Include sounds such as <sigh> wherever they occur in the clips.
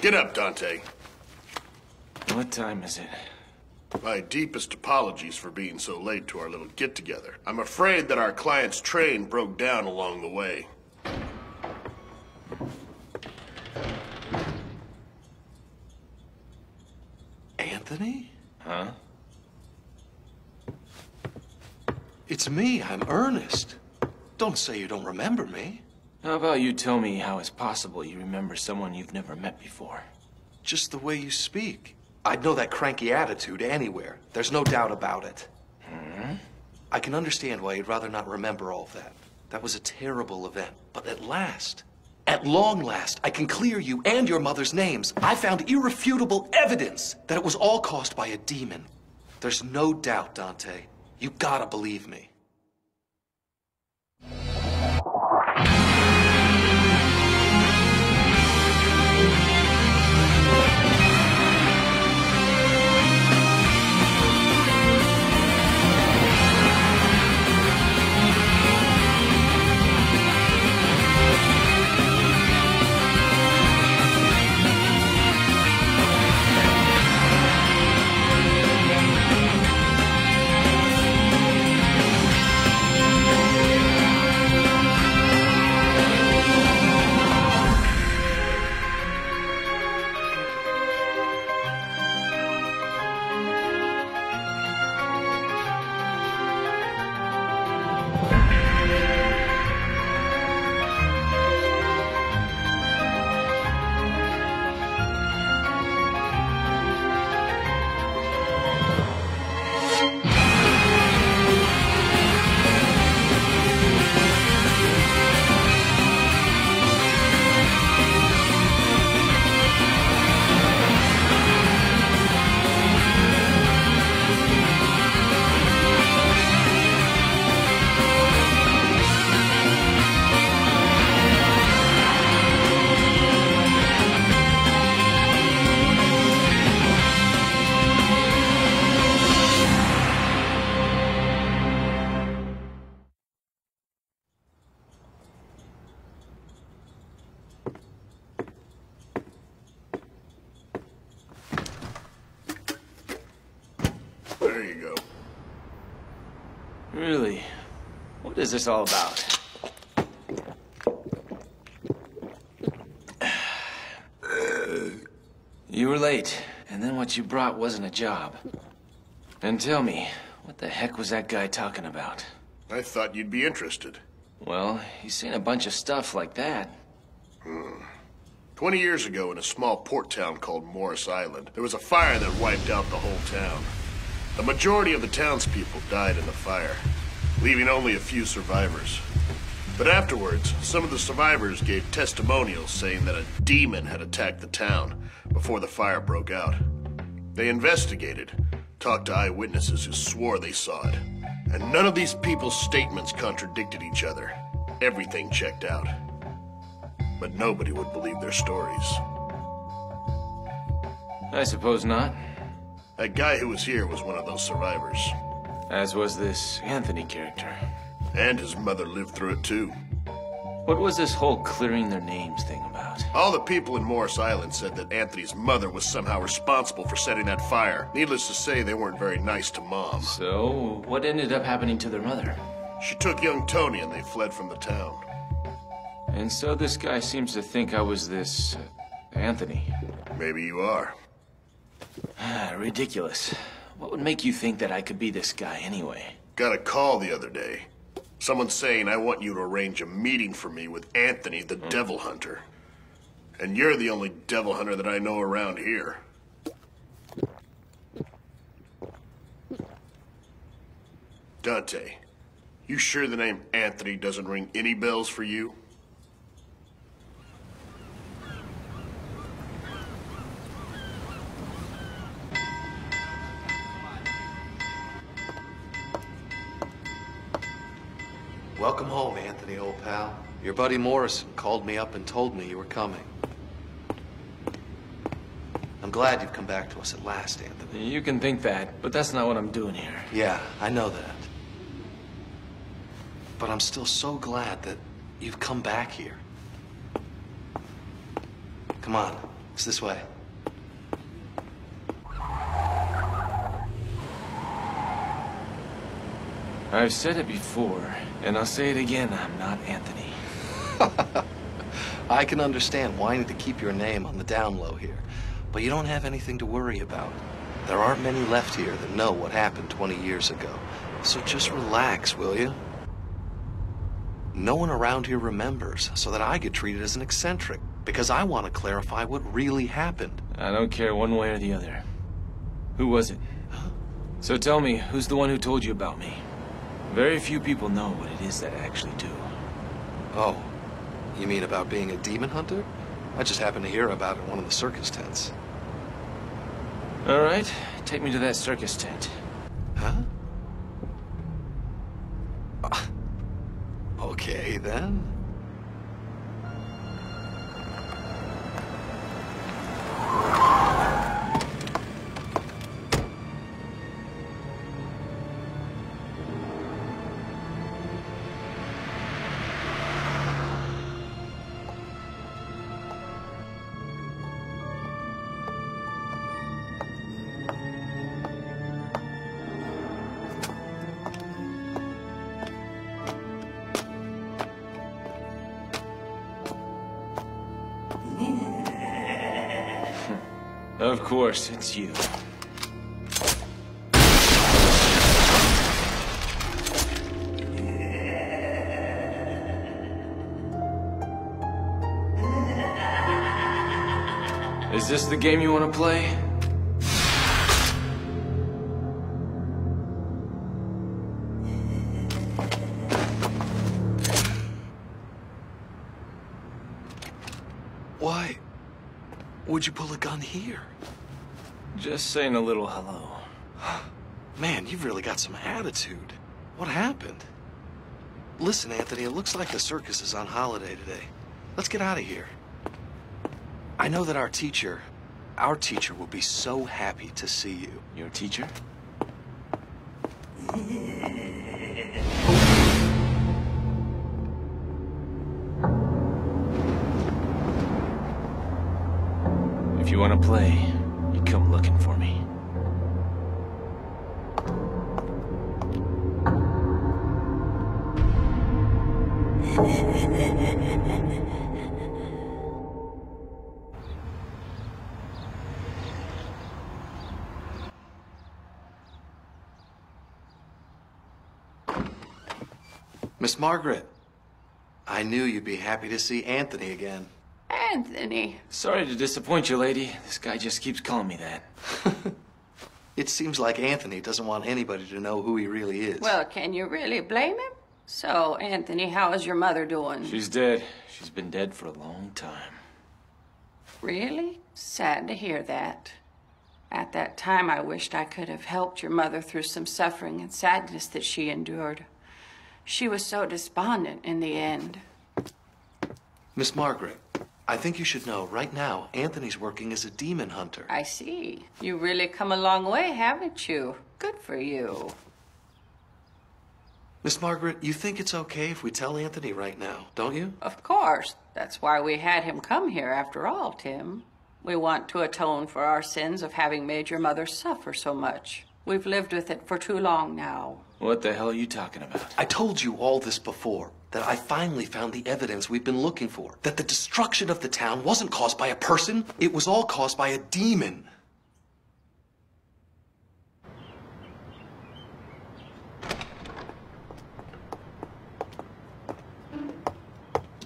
Get up, Dante. What time is it? My deepest apologies for being so late to our little get-together. I'm afraid that our client's train broke down along the way. Anthony? Huh? It's me. I'm Ernest. Don't say you don't remember me. How about you tell me how it's possible you remember someone you've never met before? Just the way you speak. I'd know that cranky attitude anywhere. There's no doubt about it. Hmm? I can understand why you'd rather not remember all that. That was a terrible event. But at last, at long last, I can clear you and your mother's names. I found irrefutable evidence that it was all caused by a demon. There's no doubt, Dante. You gotta believe me. Is this all about? You were late, and then what you brought wasn't a job. And tell me, what the heck was that guy talking about? I thought you'd be interested. Well, he's seen a bunch of stuff like that. Hmm. Twenty years ago, in a small port town called Morris Island, there was a fire that wiped out the whole town. The majority of the townspeople died in the fire, leaving only a few survivors. But afterwards, some of the survivors gave testimonials saying that a demon had attacked the town before the fire broke out. They investigated, talked to eyewitnesses who swore they saw it, and none of these people's statements contradicted each other. Everything checked out. But nobody would believe their stories. I suppose not. That guy who was here was one of those survivors. As was this Anthony character. And his mother lived through it too. What was this whole clearing their names thing about? All the people in Morris Island said that Anthony's mother was somehow responsible for setting that fire. Needless to say, they weren't very nice to Mom. So, what ended up happening to their mother? She took young Tony and they fled from the town. And so this guy seems to think I was this... Uh, Anthony. Maybe you are. Ah, <sighs> ridiculous. What would make you think that I could be this guy anyway? Got a call the other day. Someone saying I want you to arrange a meeting for me with Anthony the hmm. Devil Hunter. And you're the only Devil Hunter that I know around here. Dante, you sure the name Anthony doesn't ring any bells for you? Welcome home, Anthony, old pal. Your buddy Morrison called me up and told me you were coming. I'm glad you've come back to us at last, Anthony. You can think that, but that's not what I'm doing here. Yeah, I know that. But I'm still so glad that you've come back here. Come on, It's this way. I've said it before, and I'll say it again. I'm not Anthony. <laughs> I can understand wanting to keep your name on the down low here, but you don't have anything to worry about. There aren't many left here that know what happened 20 years ago. So just relax, will you? No one around here remembers, so that I get treated as an eccentric, because I want to clarify what really happened. I don't care one way or the other. Who was it? So tell me, who's the one who told you about me? Very few people know what it is that I actually do. Oh, you mean about being a demon hunter? I just happened to hear about it in one of the circus tents. All right, take me to that circus tent. Huh? Uh, okay, then. Course, it's you. Is this the game you want to play? Why would you pull a gun here? Just saying a little hello. <sighs> Man, you've really got some attitude. What happened? Listen, Anthony, it looks like the circus is on holiday today. Let's get out of here. I know that our teacher, our teacher will be so happy to see you. Your teacher? If you want to play, Miss Margaret, I knew you'd be happy to see Anthony again. Anthony. Sorry to disappoint you, lady. This guy just keeps calling me that. <laughs> It seems like Anthony doesn't want anybody to know who he really is. Well, can you really blame him? So, Anthony, how is your mother doing? She's dead. She's been dead for a long time. Really? Sad to hear that. At that time, I wished I could have helped your mother through some suffering and sadness that she endured. She was so despondent in the end. Miss Margaret, I think you should know right now Anthony's working as a demon hunter. I see. You really come a long way, haven't you? Good for you. Miss Margaret, you think it's okay if we tell Anthony right now, don't you? Of course. That's why we had him come here after all, Tim. We want to atone for our sins of having made your mother suffer so much. We've lived with it for too long now. What the hell are you talking about? I told you all this before. That I finally found the evidence we've been looking for. That the destruction of the town wasn't caused by a person, it was all caused by a demon.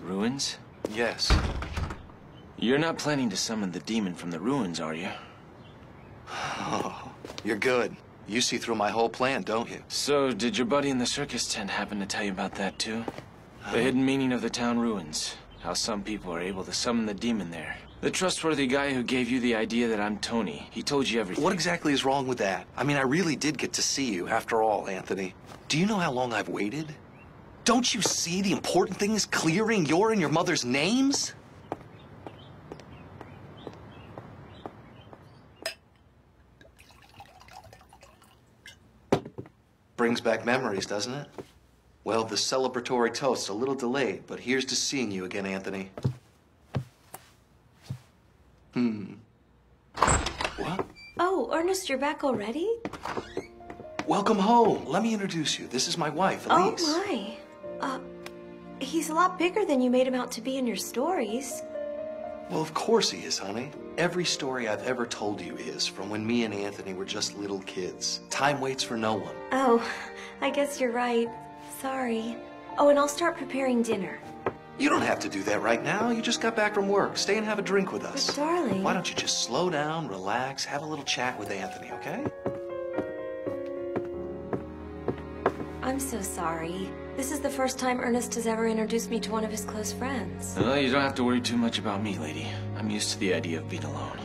Ruins? Yes. You're not planning to summon the demon from the ruins, are you? Oh, <laughs> you're good. You see through my whole plan, don't you? So, did your buddy in the circus tent happen to tell you about that too? The uh-huh. hidden meaning of the town ruins. How some people are able to summon the demon there. The trustworthy guy who gave you the idea that I'm Tony. He told you everything. What exactly is wrong with that? I mean, I really did get to see you, after all, Anthony. Do you know how long I've waited? Don't you see the important thing is clearing your and your mother's names? Brings back memories, doesn't it? Well, the celebratory toast's a little delayed, but here's to seeing you again, Anthony. Hmm. What? Oh, Ernest, you're back already? Welcome home. Let me introduce you. This is my wife, Elise. Oh, my. Uh, he's a lot bigger than you made him out to be in your stories. Well, of course he is, honey. Every story I've ever told you is from when me and Anthony were just little kids. Time waits for no one. Oh, I guess you're right. Sorry. Oh, and I'll start preparing dinner. You don't have to do that right now. You just got back from work. Stay and have a drink with us. But darling- Why don't you just slow down, relax, have a little chat with Anthony, okay? I'm so sorry. This is the first time Ernest has ever introduced me to one of his close friends. Well, you don't have to worry too much about me, lady. I'm used to the idea of being alone.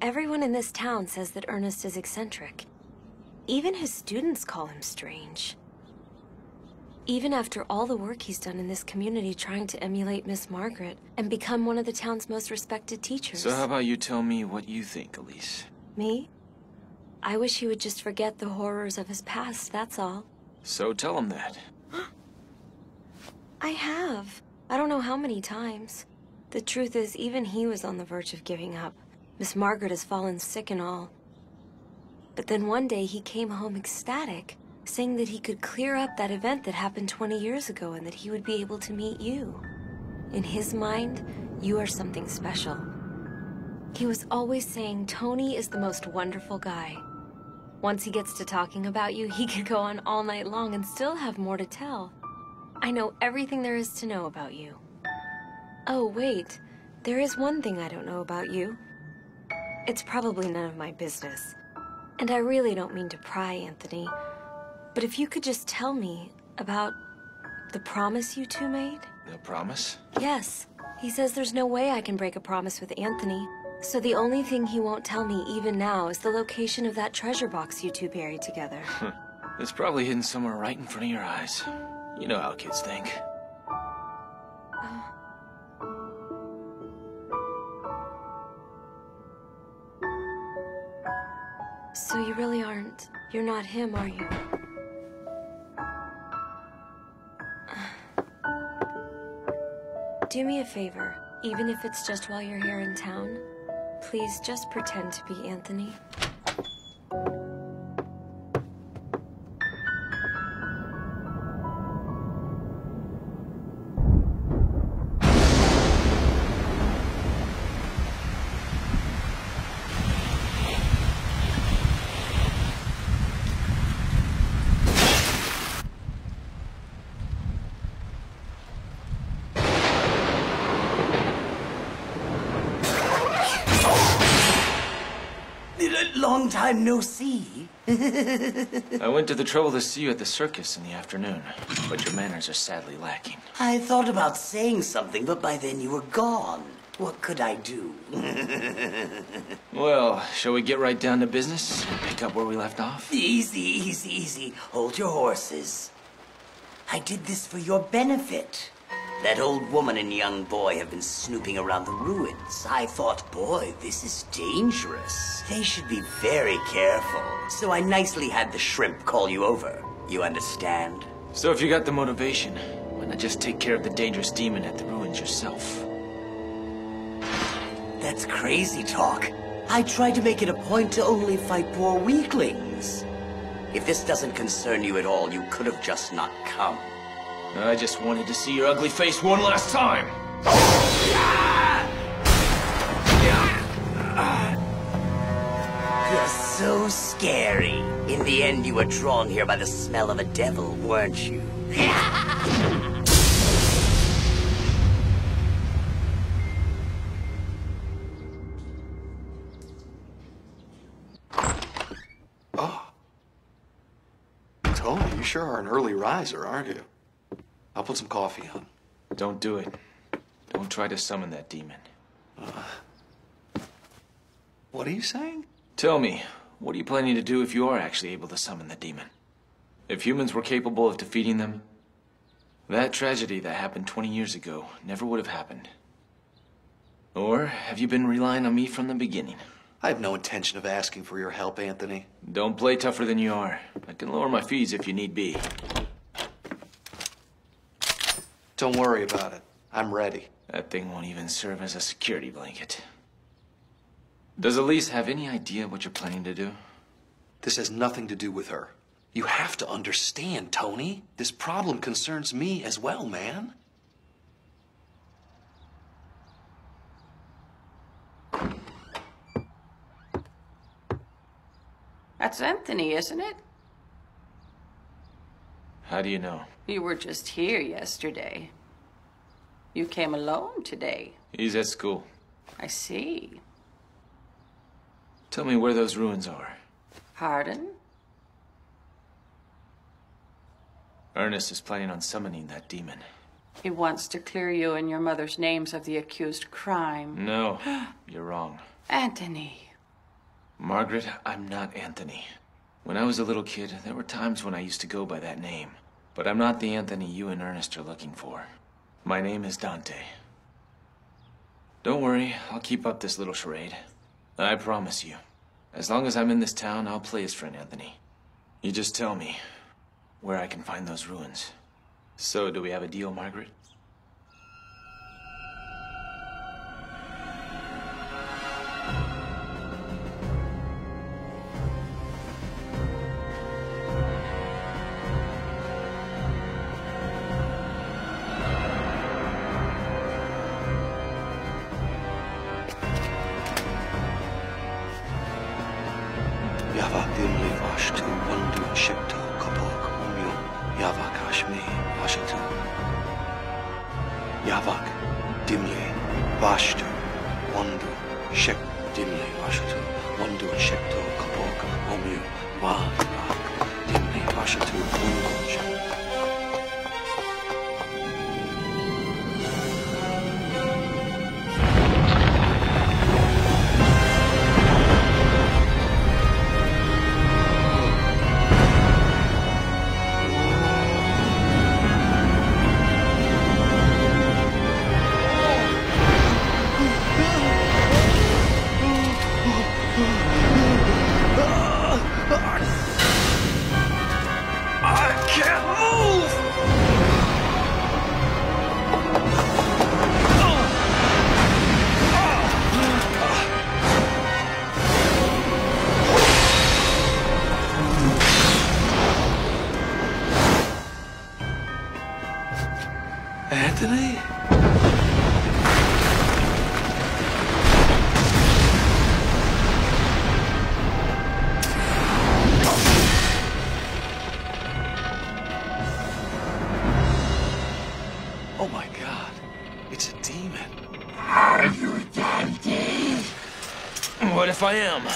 Everyone in this town says that Ernest is eccentric. Even his students call him strange. Even after all the work he's done in this community trying to emulate Miss Margaret and become one of the town's most respected teachers. So how about you tell me what you think, Elise? Me? I wish he would just forget the horrors of his past, that's all. So tell him that. <gasps> I have. I don't know how many times. The truth is, even he was on the verge of giving up. Miss Margaret has fallen sick and all. But then one day he came home ecstatic, saying that he could clear up that event that happened 20 years ago and that he would be able to meet you. In his mind, you are something special. He was always saying Tony is the most wonderful guy. Once he gets to talking about you, he <laughs> could go on all night long and still have more to tell. I know everything there is to know about you. Oh, wait. There is one thing I don't know about you. It's probably none of my business. And I really don't mean to pry, Anthony. But if you could just tell me about the promise you two made? The promise? Yes. He says there's no way I can break a promise with Anthony. So the only thing he won't tell me even now is the location of that treasure box you two buried together. <laughs> It's probably hidden somewhere right in front of your eyes. You know how kids think. You really aren't... You're not him, are you? Do me a favor, even if it's just while you're here in town. Please just pretend to be Anthony. Time no see. <laughs> I went to the trouble to see you at the circus in the afternoon, but your manners are sadly lacking. I thought about saying something, but by then you were gone. What could I do? <laughs> Well, shall we get right down to business and pick up where we left off? Easy, easy, easy. Hold your horses. I did this for your benefit. That old woman and young boy have been snooping around the ruins. I thought, boy, this is dangerous. They should be very careful. So I nicely had the shrimp call you over. You understand? So if you got the motivation, why not just take care of the dangerous demon at the ruins yourself? That's crazy talk. I tried to make it a point to only fight poor weaklings. If this doesn't concern you at all, you could have just not come. I just wanted to see your ugly face one last time. You're so scary. In the end, you were drawn here by the smell of a devil, weren't you? Oh. Tony, you sure are an early riser, aren't you? I'll put some coffee on. Don't do it. Don't try to summon that demon. Uh, what are you saying? Tell me, what are you planning to do if you are actually able to summon the demon? If humans were capable of defeating them, that tragedy that happened 20 years ago never would have happened. Or have you been relying on me from the beginning? I have no intention of asking for your help, Anthony. Don't play tougher than you are. I can lower my fees if you need be. Don't worry about it. I'm ready. That thing won't even serve as a security blanket. Does Elise have any idea what you're planning to do? This has nothing to do with her. You have to understand, Tony. This problem concerns me as well, man. That's Anthony, isn't it? How do you know? You were just here yesterday. You came alone today. He's at school. I see. Tell me where those ruins are. Pardon? Ernest is planning on summoning that demon. He wants to clear you and your mother's names of the accused crime. No, <gasps> you're wrong. Anthony. Margaret, I'm not Anthony. When I was a little kid, there were times when I used to go by that name. But I'm not the Anthony you and Ernest are looking for. My name is Dante. Don't worry, I'll keep up this little charade. I promise you. As long as I'm in this town, I'll play his friend Anthony. You just tell me where I can find those ruins. So, do we have a deal, Margaret? I am?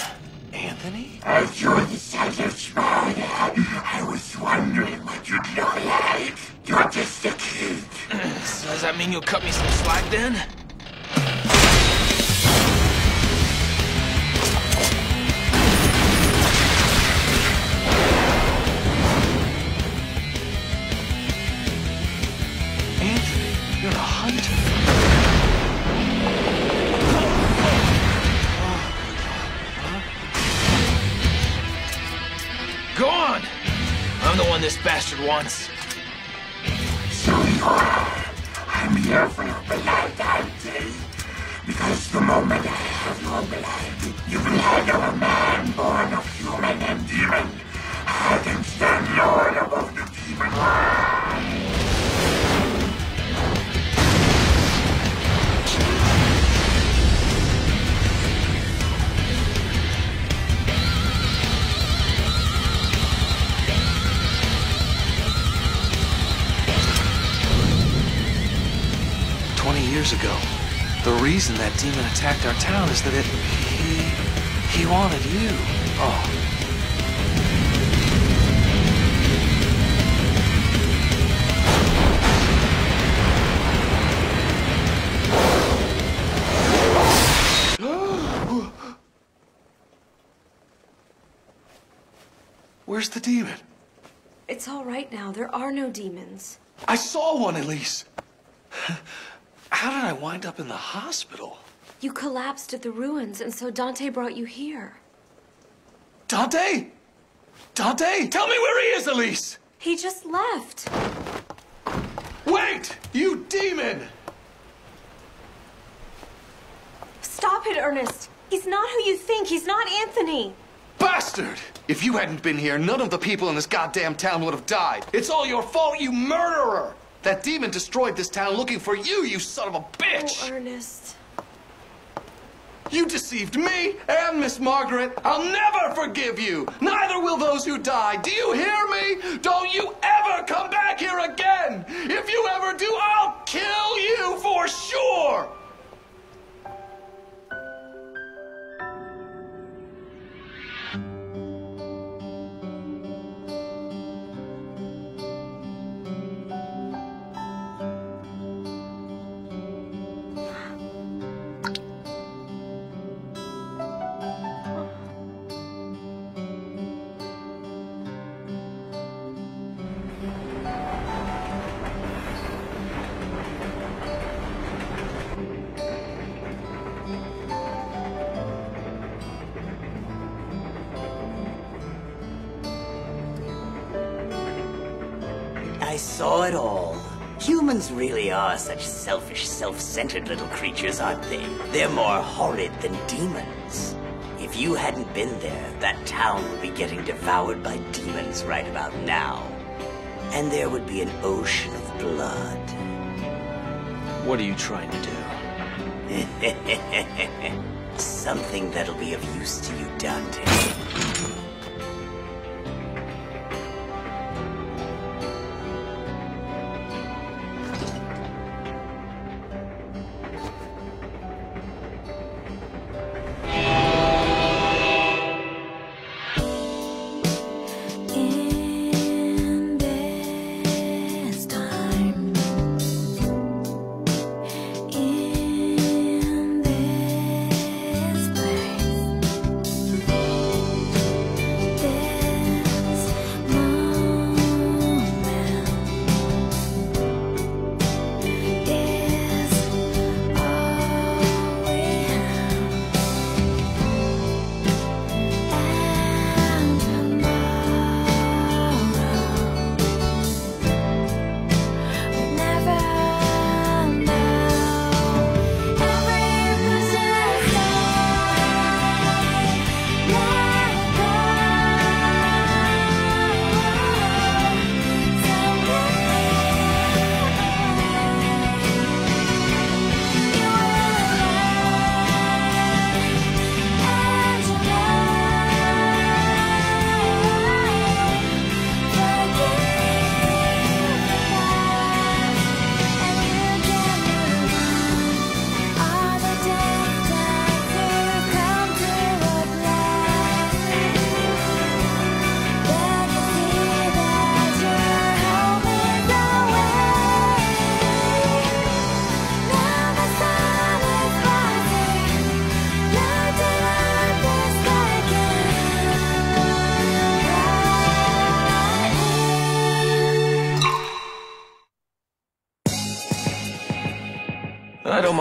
Anthony? As you're the savage man, I was wondering what you'd look like. You're just a kid. <clears throat> So does that mean you'll cut me some slack then? Go on! I'm the one this bastard wants. So you are. I'm here for your blood, Dante. Because the moment I have your blood, you will handle a man born of human and demon. I can stand Lord above the demon world. Years ago, the reason that demon attacked our town is that it. He. he wanted you. Oh. <gasps> Where's the demon? It's all right now. There are no demons. I saw one, Elise. How did I wind up in the hospital? You collapsed at the ruins, and so Dante brought you here. Dante? Dante? Tell me where he is, Elise! He just left. Wait! You demon! Stop it, Ernest. He's not who you think. He's not Anthony. Bastard! If you hadn't been here, none of the people in this goddamn town would have died. It's all your fault, you murderer! That demon destroyed this town looking for you, you son of a bitch! Oh, Ernest. You deceived me and Miss Margaret. I'll never forgive you. Neither will those who die. Do you hear me? Don't you ever come back here again. If you ever do, I'll kill you for sure. Saw it all. Humans really are such selfish, self-centered little creatures, aren't they? They're more horrid than demons. If you hadn't been there, that town would be getting devoured by demons right about now. And there would be an ocean of blood. What are you trying to do? <laughs> Something that'll be of use to you, Dante.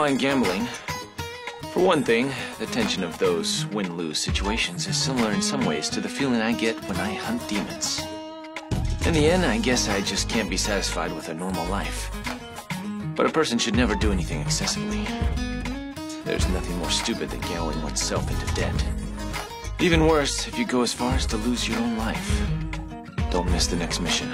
I gambling. For one thing, the tension of those win-lose situations is similar in some ways to the feeling I get when I hunt demons. In the end, I guess I just can't be satisfied with a normal life. But a person should never do anything excessively. There's nothing more stupid than gambling oneself into debt. Even worse, if you go as far as to lose your own life. Don't miss the next mission.